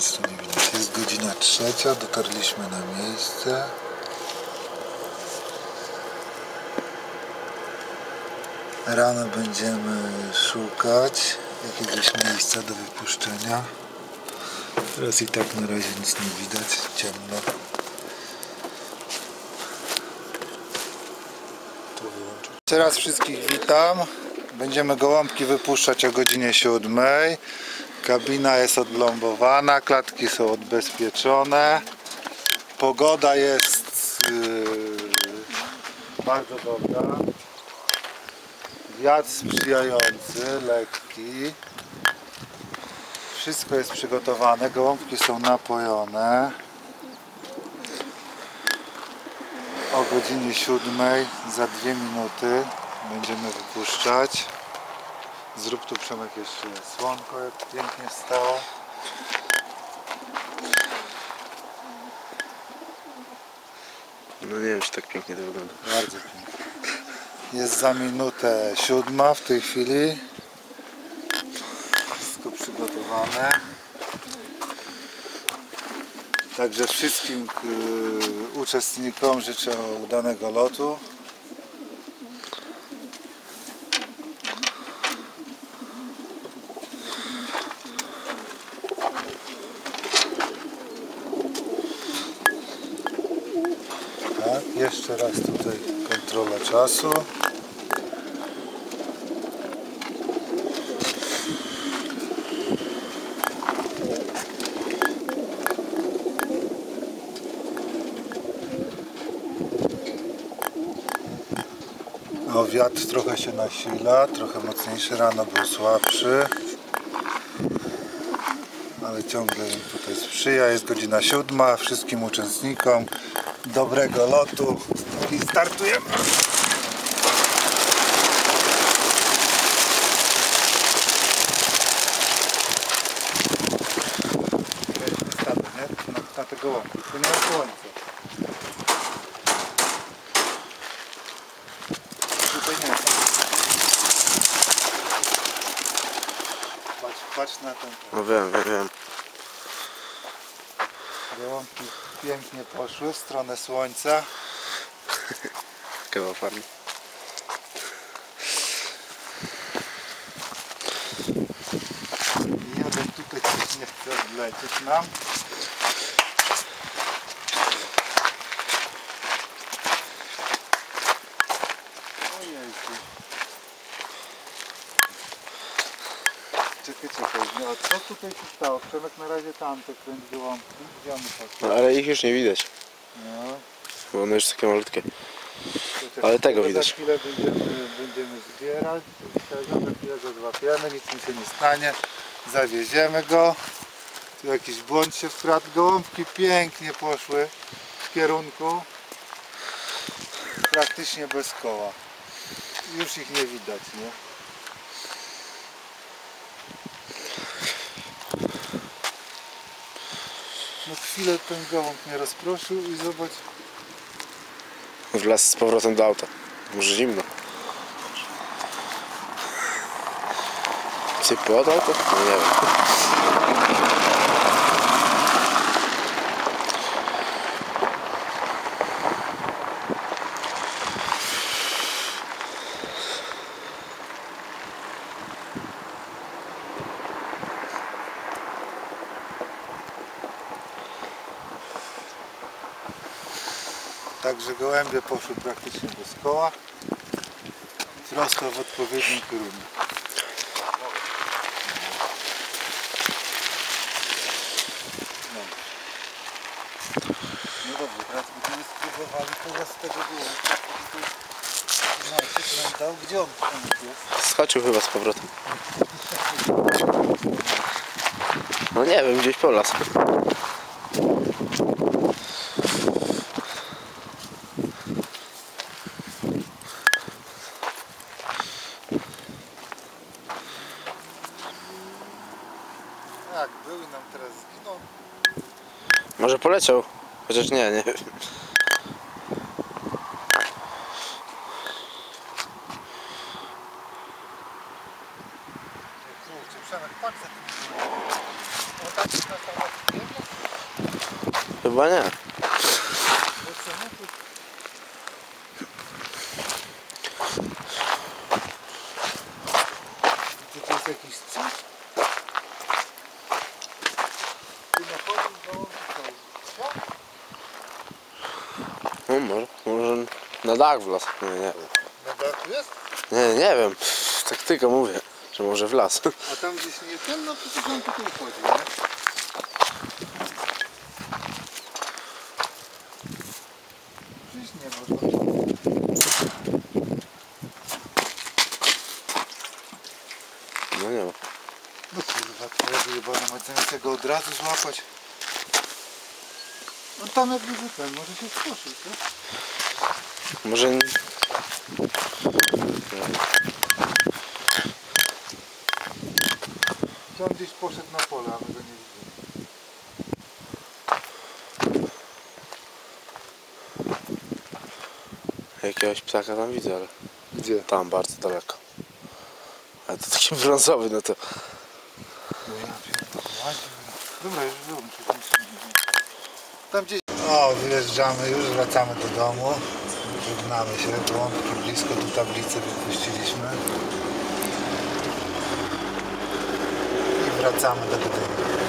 nie widać. Jest godzina trzecia, dotarliśmy na miejsce. Rano będziemy szukać jakiegoś miejsca do wypuszczenia. Teraz i tak na razie nic nie widać, ciemno. Teraz wszystkich witam. Będziemy gołąbki wypuszczać o godzinie 7. Kabina jest odląbowana, klatki są odbezpieczone. Pogoda jest yy, bardzo dobra. Wiatr sprzyjający, lekki. Wszystko jest przygotowane, gołąbki są napojone. O godzinie 7 za dwie minuty będziemy wypuszczać. Zrób tu Przemek jeszcze słonko, jak pięknie stało. No nie wiem, czy tak pięknie to wygląda. Bardzo pięknie. Jest za minutę siódma w tej chwili. Wszystko przygotowane. Także wszystkim y, uczestnikom życzę udanego lotu. Tak, jeszcze raz tutaj kontrola czasu. O, wiatr trochę się nasila, trochę mocniejszy, rano był słabszy. Ale ciągle tutaj sprzyja. Jest godzina siódma. Wszystkim uczestnikom dobrego lotu i startujemy. Na, na te gołąbki. Tu nie ma słońca. Tutaj nie. Patrz, patrz na ten. No wiem, wiem, wiem. Gołąbki pięknie poszły w stronę słońca. Kawał farmy. Jeden tutaj coś nie chce odlecieć nam. A co tutaj się stało? Przemek na razie tamte kręć gołąbki. Gdzie one? No ale ich już nie widać, No. bo one już takie malutkie. Ale tego za widać. chwilę będziemy, będziemy zbierać. Tego za chwilę go złapiemy, nic mu się nie stanie. Zawieziemy go. Tu jakiś błąd się wkradł. Gołąbki pięknie poszły w kierunku praktycznie bez koła. Już ich nie widać, nie? Chwilę ten gołąb mnie rozproszył i zobacz, Wlazł z powrotem do auta. Może zimno. Syp pod auto? No nie wiem. Także gołębie poszły praktycznie bez koła. Prosto w odpowiednim kierunku. No. dobrze, teraz będziemy spróbowali teraz z tego gołębia. Znaczy, dał, gdzie on tam jest? Skoczył chyba z powrotem. No nie wiem, gdzieś po las. Tak, był i nam teraz zginął. Może poleciał. Chociaż nie, nie wiem. Kurczę, Kurczę, Przemek, patrz za tym. O tak jest na samochód biegnie? Chyba nie. Bo samochód... Czy to jest jakiś cud? Ty nachodzisz do co? No, może, może na dach wlazł. Nie, nie wiem. Na dachu jest? Nie, nie wiem. Tak tylko mówię, że może w las. A tam gdzieś nie ten, no przecież on tutaj chodzi, nie? Przecież nie można. No nie ma. No kurwa, twoja wyjebana ma zamiast tego od razu złapać. No tam jak duży ten, może się skoszyć, tak? Może... nie- Czy on gdzieś poszedł na pole, a my go nie widzimy. Jakiegoś ptaka tam widzę, ale Gdzie? tam bardzo daleko. Ale to taki brązowy, no to... No ja pierdolę, ładnie. Dobra, już wyłączę. Tam gdzieś... O, wyjeżdżamy już, wracamy do domu. Żegnamy się, gołąbki blisko tu tablicę wypuściliśmy. I wracamy do Gdyni.